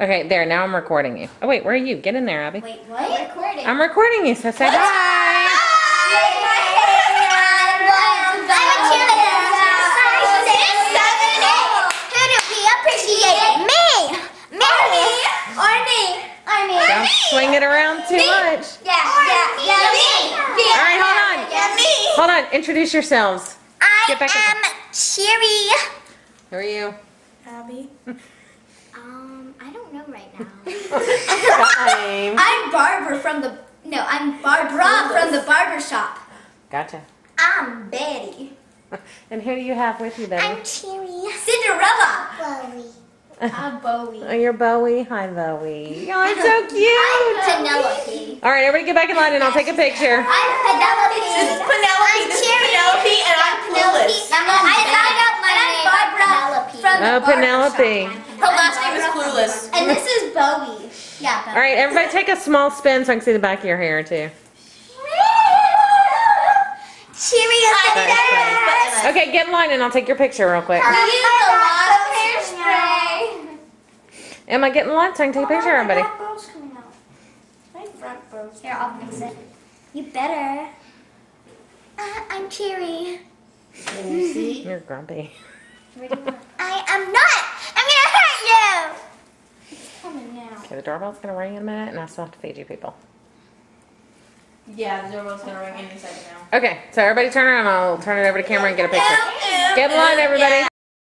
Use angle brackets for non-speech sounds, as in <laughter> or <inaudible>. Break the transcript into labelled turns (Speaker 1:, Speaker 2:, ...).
Speaker 1: Okay, there, now I'm recording you. Oh, wait, where are you? Get in there, Abby.
Speaker 2: Wait, what? Recording.
Speaker 1: I'm recording you, so say hi. Don't swing it around too much.
Speaker 2: Yeah, yeah, yeah, me.
Speaker 1: All right, hold on.
Speaker 2: Yeah, me.
Speaker 1: Hold on, introduce yourselves.
Speaker 2: I
Speaker 1: Get back in.
Speaker 2: am Sherry.
Speaker 1: Who are you?
Speaker 2: Abby. <laughs> Um, I don't know right now. <laughs>
Speaker 1: My name.
Speaker 2: I'm Barbara from the no, I'm Barbara from the barber shop.
Speaker 1: Gotcha.
Speaker 2: I'm Betty. <laughs>
Speaker 1: And who do you have with you, Betty?
Speaker 2: I'm Cherry. Cinderella. Bowie. <laughs> I'm Bowie.
Speaker 1: Oh, you're Bowie. Hi, Bowie. Oh, it's so cute.
Speaker 2: I'm Penelope.
Speaker 1: All right, everybody get back in line and I'll take a picture.
Speaker 2: I'm Penelope.
Speaker 3: This is Penelope,
Speaker 2: I'm
Speaker 3: this is
Speaker 2: Cherry.
Speaker 3: Penelope, and I'm Clueless.
Speaker 2: I found out my name Barbara from
Speaker 1: Oh, Penelope.
Speaker 2: shop.
Speaker 3: Her last name is Clueless.
Speaker 2: And this is Bowie. Yeah, Bowie.
Speaker 1: All right, everybody take a small spin so I can see the back of your hair, too.
Speaker 2: Cheerios
Speaker 1: Thanks, Okay, get in line and I'll take your picture real quick.
Speaker 2: We use a lot of hairspray.
Speaker 1: Emma, get in line so I can take a picture of everybody.
Speaker 2: Here, I'll fix it. You better. Uh, I'm Cherry.
Speaker 1: You're grumpy. <laughs>
Speaker 2: I am not. I'm gonna hurt you. It's coming now.
Speaker 1: Okay, the doorbell's gonna ring in a minute and I still have to feed you people.
Speaker 3: Yeah, the doorbell's gonna ring any second now.
Speaker 1: Okay, so everybody turn around. I'll turn it over to camera and get a picture. Get in line, everybody.